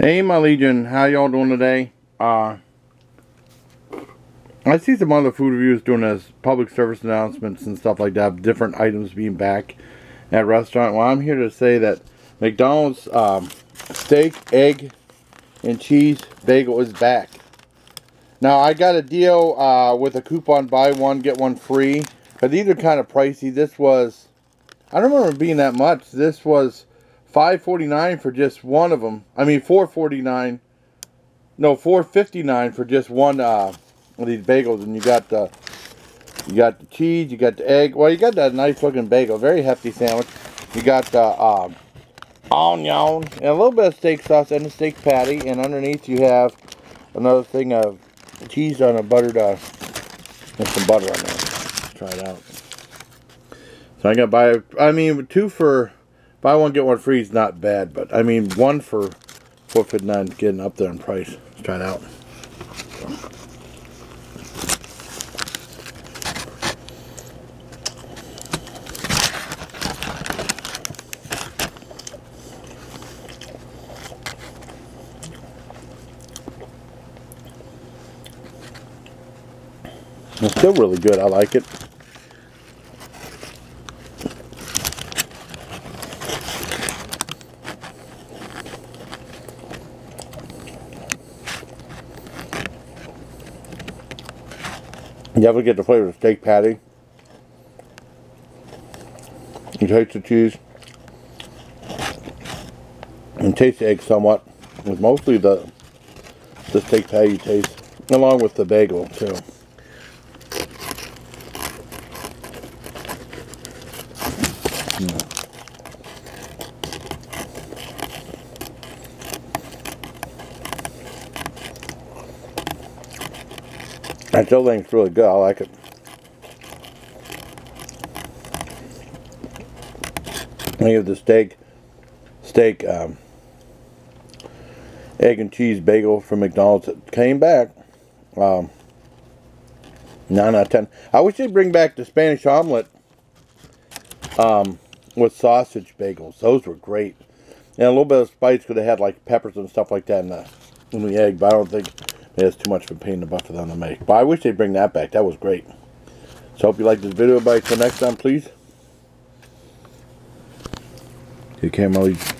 Hey, my Legion, how y'all doing today? Uh, I see some other food reviews doing as public service announcements and stuff like that, different items being back at restaurant. Well, I'm here to say that McDonald's um, steak, egg, and cheese bagel is back. Now, I got a deal uh, with a coupon, buy one, get one free. But these are kind of pricey. This was, I don't remember being that much. This was Five forty nine for just one of them. I mean, four forty nine. No, four fifty nine for just one uh, of these bagels, and you got the you got the cheese, you got the egg. Well, you got that nice looking bagel, very hefty sandwich. You got the uh, onion and a little bit of steak sauce and a steak patty, and underneath you have another thing of cheese on a buttered uh, and some butter on there. Try it out. So I got to buy. I mean, two for Buy one, get one free is not bad, but I mean, one for 459 getting up there in price. Let's try it out. It's still really good. I like it. You ever get the flavor of steak patty. You taste the cheese. And taste the egg somewhat. With mostly the the steak patty taste. Along with the bagel too. Hmm. I still think it's really good. I like it. I have the steak, steak, um, egg and cheese bagel from McDonald's that came back. Um, 9 out of 10. I wish they'd bring back the Spanish omelet um, with sausage bagels. Those were great. And a little bit of spice could have had like peppers and stuff like that in the, in the egg, but I don't think it's too much of a pain in the butt for them to make. But I wish they'd bring that back. That was great. So hope you liked this video. Bye. Till next time, please. Take care,